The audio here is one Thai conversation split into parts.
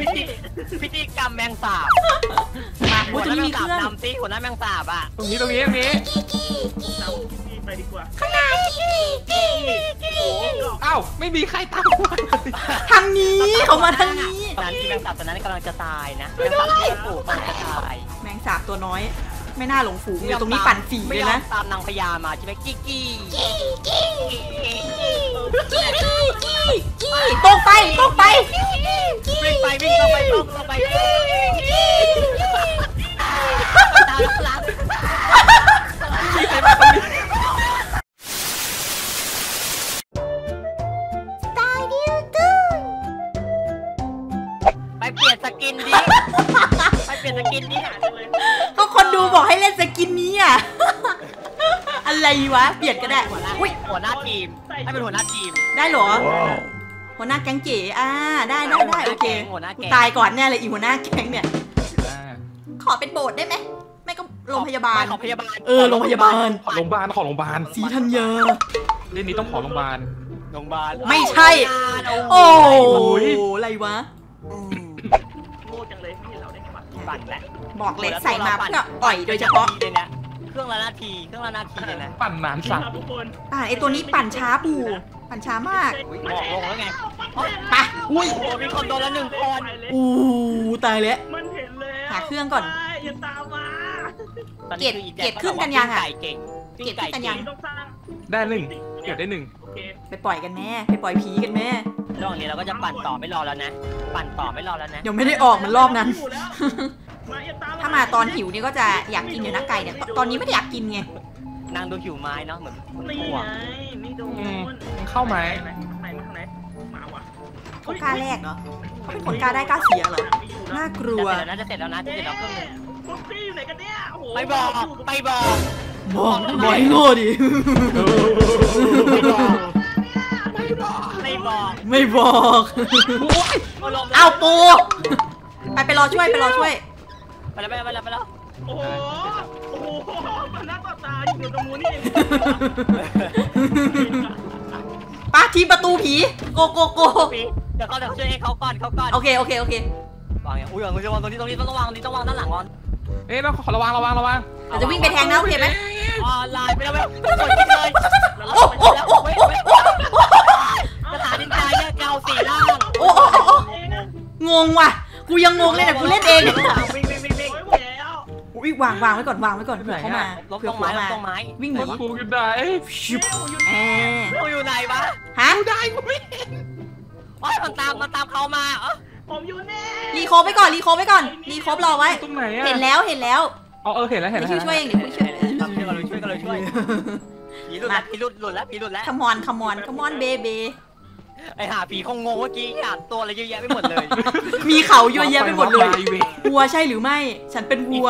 พิธีพิธีกรรมแมงสาบมาหัอุ้วยตหรงน้านี้แมมีงเคสาบรื่องนำซิหัวหน้าแมงสาบอะตรงนี้ตรงนี้ตรงนี้เราพี่ไปดีกว่าอ้าวไม่มีใครตามมาทางนี้เขามาทางนี้ตอนนั้นที่แมงสาบตอนนั้นกำลังจะตายนะแมงสาบที่ปลูกกำลังจะตาย แมงสาบตัวน้อยไม่น่าหลงฝูงเลยตรงนี้ปั่นฝีไม่เลยยอนะมตามนางพญามาใช่ไหมกี้กี้ ตรงไปตรงไปวิ่งไปวิ่งเข้าไปตรงเข้าไปตามหลังไปเปลี่ยน skin ดิไปเปลี่ยน skin ดิก็คนดูบอกให้เล่น skin นี้อะอะไรวะ เปลี่ยนก็ได้หัวหน้าอุ้ยหัวหน้าทีมให้เป็นหัวหน้าทีม ได้เหรอ หัวหน้าแก๊งเก๋อ่าได้ได้ได้โอเคหัวหน้าแก๊งกูตายก่อนแน่เลยอีหัวหน้าแก๊งเนี่ยอ่าขอเป็นโบสถ์ได้ไหมไม่ก็โรงพยาบาลไม่ของพยาบาล เออโรงพยาบาล ขอโรงพยาบาลขอโรงพยาบาลสีธัญญาเรื่องนี้ต้องขอโรงพยาบาล โรงพยาบาล ไม่ใช่ โอ้โอ้โหโหอะไรวะโง่จังเลยไม่เห็นเราได้ไงวะปั่นแหละบอกเลยใส่มาเพื่ออ่อยโดยเฉพาะ เลยนะเครื่องละนาที เครื่องละนาทีเลยนะปั่นนานจริงสั่งครับทุกคนอ่าไอตัวนี้ปั่นช้าปูปั่นช้ามากบอกลงแล้วไงไปอุ้ยโอ้มีคนโดนแล้วหนึ่งคนอู้ตายแล้วมันเห็นแล้วหาเครื่องก่อนไปอย่าตามมาตอนนี้คืออีแจ็คเกรดขึ้นกันยังอะไก่เก่งเกรดขึ้นกันยังนี่ต้องสร้างได้หนึ่งเก็บได้หนึ่งโอเคไปปล่อยกันแม่ไปปล่อยผีกันแม่ระหว่างนี้เราก็จะปั่นต่อไม่รอแล้วนะ ปั่นต่อไม่รอแล้วนะเดี๋ยวไม่ได้ออกเหมันรอบนั้น อยู่แล้วมาอย่าตามถ้ามาตอนหิวนี่ก็จะอยากกินอยู่นะไก่เนี่ยตตอนนี้ไม่ได้อยากกินไง นางดูหิวไม้เนาะเหมือนนี่ห่วงไงไม่โดนอืมมันเข้าไหมไหนไหนมาทางไหนมาวะคนกล้าแรกเหรอเขาเป็นคนกล้าได้กล้าเสียเหรอ น่ากลัวจะเสร็จแล้วนะจะเสร็จแล้วนะจะเสร็จแล้วเครื่องหนึงพวกพี่อยู่ไหนกันเนี่ยโอ้โหไปบอกไปบอกบอกบอกให้โง่ดิไม่บอกไม่บอกไม่บอกเอาลงเอาปูไปไปรอช่วยไปรอช่วย ไปแล้วไปแล้วไปแล้วไปแล้วโอ้โหโอ้โหมันน่าต่อตาอยู่ตรงนู้นนี่เองป้าทีมประตูผีโกโกโกปีเดี๋ยวเขาเดี๋ยวช่วยให้เขาก่อนเขาก่อนโอเคโอเคโอเควางอย่างอุ้ยมึงจะวางตรงนี้ตรงนี้ต้องวางตรงนี้ต้องวางด้านหลังก่อนเอ๊ะต้องขอระวังระวังระวังเดี๋ยวจะวิ่งไปแทงนะโอเคไหมออนไลน์ไปแล้วเว้ยกดคลิกเลยโอ้โอ้โอ้โอ้โอ้สถานดินใจเนี่ยเกาสี่ล่างโอ้โอ้โอ้โอ้งงว่ะกูยังงงเลยเนี่ยกูเล่นเอง ยวางวางไว้ก่อนวางไว้ก่อนเผื่อเขามาลบเผื่ตอรงหัวไม้ลบมาตรงไม้วิ่งหนีกูอยู่ไหนชิบแอร์กูอยู่ไหนวะฮะได้กูไม่เห็นโอ้ยมันตามมันตามเขามาเออผมอยู่แน่รีโคฟไปก่อนรีโคฟไปก่อนรีโคฟรอไว้ ตรงไหนอะเห็นแล้วเห็นแล้วอ๋อเออเห็นแล้วเห็นแล้วช่วยช่วยเองเดี๋ยวช่วยช่วยช่วยกันเลยช่วยกันเลยช่วยผีหลุดแล้วผีหลุดหลุดแล้วผีหลุดแล้วคัมอนคัมอนคัมอนเบเบไอหาผีคงงงเมื่อกี้อ่าตัวอะไรเยอะแยะไปหมดเลย มีเขาเยอะแยะไปหมดเลยวัวใช่หรือไม่ ฉันเป็นวัว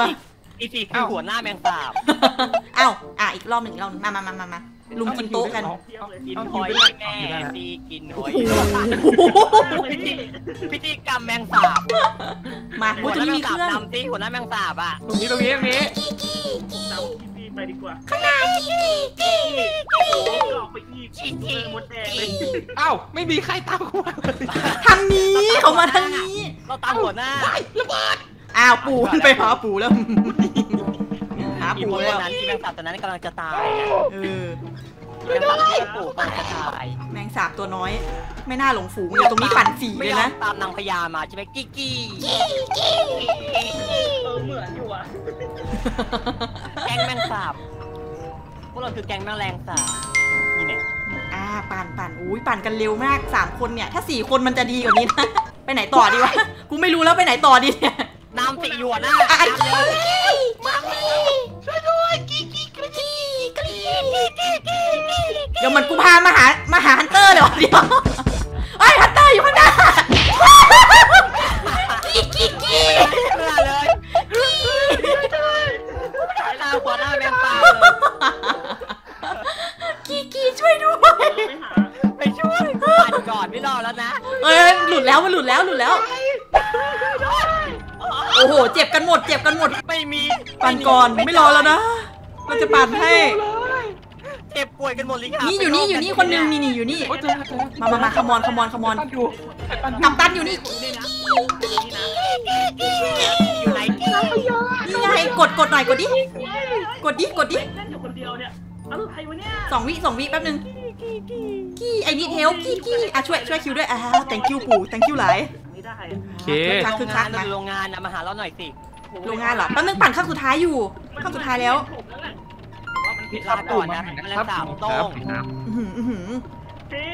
อีสี่คือหัวหน้าแมงสาบเอ้าอะอีกรอบหนึ่งอีกรอบหนึ่งมามามามามาลุมกินโต๊ะกันเที่ยวเลยกินเอาหกินอยไปได้แม่ตีกินหอยโอ้โหพิธีพิธีกรรมแมงสาบมาหัอุ้วยหตรงน้านี้แมมีงเคสาบรื่องนำตีหัวหน้าแมงสาบอะตรงนี้ตรงนี้ตรงนี้เราพี่ไปดีกว่าข้างในโอ้ยออกไปอีกเจอมดแดงเลยอ้าวไม่มีใครตามกูมาเลยทางนี้เขามาทางนี้ เราตามหัวหน้า อ้าวปู่มันไปหาปู่แล้ว หาอีปู่คนแล้วนั้นที่แมงสาบตอนนั้นกำลังจะตายนะเออแมงสาบที่ปลูกกำลังจะตายแมงสาบตัวน้อย ไม่น่าหลงฝูงเลยตรงนี้ปั่นฝีไม่เลยยอนะมตามนางพญามาใช่ไหมกี้กี้เออเหมือนอยู่อะแก๊งแมงสาบพวกเราคือแก๊งแมลงสาบนี่เนี่ยอ่าปั่นปั่นอุ้ยปั่นกันเร็วมากสามคนเนี่ย ถ้าสี่คนมันจะดีกว่านี้นะ ไปไหนต่อดีวะ กูไม่รู้แล้วไปไหนต่อดีเนี่ย น้ำสีหัวหน้าอะน้ำเลยช่วยด้วยกี้กี้กรี๊ดกรี๊ดเดี๋ยวมันกูพามาหามาหาฮันเตอร์เลยวะเดี๋ยวไอ้ยฮันเตอร์อยู่ข้างหน้ากี้กี้กี้เพื่อเลยตามหัวหน้าแมงสาบเลยกี้กี้ช่วยด้วยไปหาไปช่วยปั่นก่อนไม่รอแล้วนะเอ้ยหลุดแล้วมันหลุดแล้วหลุดแล้ว โอ้โห เจ็บกันหมด เจ็บกันหมด ไม่มีปั่นก่อนไม่รอแล้วนะ เราจะปั่นให้ เจ็บป่วยกันหมดเลยค่ะนี่อยู่นี่อยู่นี่คนหนึงนี่นี่อยู่นี่โอ้ยเจอแล้วเจอแล้วมามามาขมอนขมอนขมอนปั้นอยู่ไอ้ปั้นอยู่กับตันอยู่นี่นี่นะนี่นะอยู่ไหนกี้นี่ไงกดกดหน่อยกดดิ กดดิกดดิเล่นอยู่คนเดียวเนี่ยอะไรวะเนี่ยสองวิสองวิแป๊บนึงกี้ไอ้นี่เทลกี้กี้อะช่วยช่วยคิวด้วยอ่า thank you ปู่ thank you หลายไม่ได้ โอเคคักโรคืองคังากนมาโรงงานนะมาหาเราหน่อยสิโรงงานเหรอแป๊บนึงปั่นข้างสุดท้ายอยู่ข้างสุดท้ายแล้วผมนั่นแหละว่ามันผิดลาก่อนนะแมลงสาบโต้งอื้อหืออื้อหือเจ๊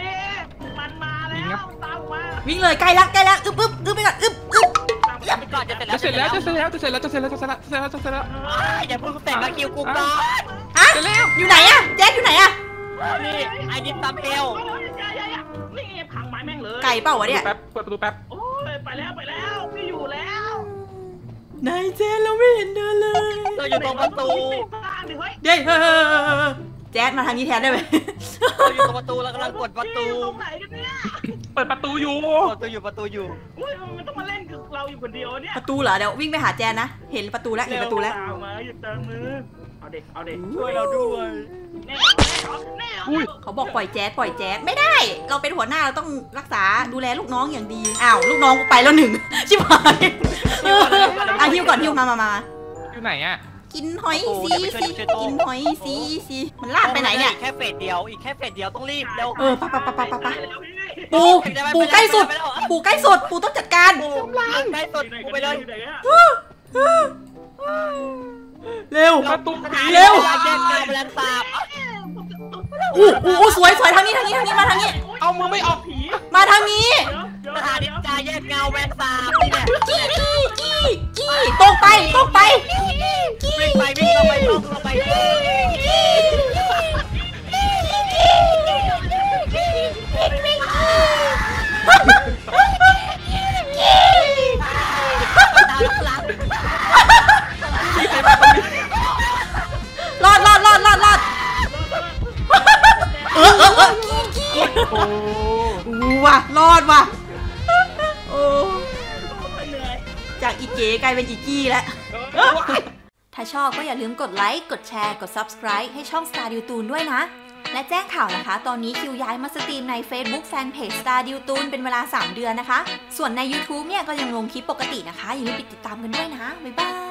มันมาแล้วตามมาวิ่งเลยใกล้ละใกล้ละอึ๊บอึ๊บอึ๊บไปก่อนอึ๊บอึ๊บตามอย่าไปก่อนจะเสร็จแล้จะวเสร็จแล้วจะเสร็จแล้วจะเสร็จแล้วจะเสร็จแล้วจะเสร็จแล้วจะเสร็จแล้วจะเสร็จแล้วอย่าเพิ่งเสร็จนะคิวกูก่อนอะอยู่ไหนอะแจ๊ดอยู่ไหนอะนี่ไอดิซัมเบลนี่พังไม้แม่งเลยไก่เปล่าวะเนี่ยแป๊บเปิดประตูแป๊บโอ้ยไป แล้วไปแล้วพี่อยู่แล้วนายแจ๊ดเราไม่เห็นเดินเลยเราอยู่ตรงประตูบ้านดิเฮ้ยเด้ยเฮ้ยเฮ้ยเฮ้ยเฮ้ยแจ๊ดมาทางนี้แทนได้ไหม เราอยู่ตรงประตูเรากำลังกดประตู ตรงไหนกันเนี่ยเปิดประตูอยู่ประตูอยู่ประตูอยู่อุ้ยมันต้องมาเล่นกับเราอยู่คนเดียวเนี่ยประตูเหรอเดี๋ยววิ่งไปหาแจนนะ เห็นประตูแล้วเห็นประตูแล้วตามมาหยุดตามมือ เอาเด็กเอาเด็กช่วยเราด้วยแน่เหรอแน่เหรออุ้ยเขาบอกปล่อยแจ๊ดปล่อยแจ๊ดไม่ได้ เราเป็นหัวหน้าเราต้องรักษาดูแลลูกน้องอย่างดีอ้าวลูกน้องกูไปแล้วหนึ่งชิบหายเอออะฮิวก่อนฮิวมามามาอยู่ไหนอะ กินหอยซีซีกินหอยซีซีมันลากไปไหนเนี่ยอีกแค่เฟสเดียวอีกแค่เฟสเดียวต้องรีบเร็วเออไปไปไปไปไปไปแล้วพี่ปูปูใกล้สุด ปูใกล้สุดปูต้องจัดการปูใกล้สุดปูไปเลยอยู่ไหนอะเร็วประตูเร็วยาแยกเงาแมลงสาบอู้อู้อู้สวยสวยทางนี้ทางนี้ทางนี้มาทางนี้ เอามือไม่ออกผีมาทางนี้ มหาดิจาแยกเงาแมลงสาบนี่แหละกี้กี้กี้กี้ตรงไปตรงไปกี้วิ่งไปวิ่งลงไปลงลงไปตามหลังรอดรอดรอดรอดรอดเออเออเออกี้กี้โอ้อู้ว่ะรอดว่ะ โอ้จากอีเก๋กลายเป็นอีกี้แล้ว ถ้าชอบก็อย่าลืมกดไลค์ กดแชร์ กด Subscribe ให้ช่อง Star ดิวตูนด้วยนะ และแจ้งข่าวนะคะ ตอนนี้คิวย้ายมาสตรีมใน Facebook Fanpage Star ดิวตูนเป็นเวลา 3 เดือนนะคะ ส่วนใน YouTube เนี่ยก็ยังลงคลิปปกตินะคะ อย่าลืมไปติดตามกันด้วยนะ บ๊ายบาย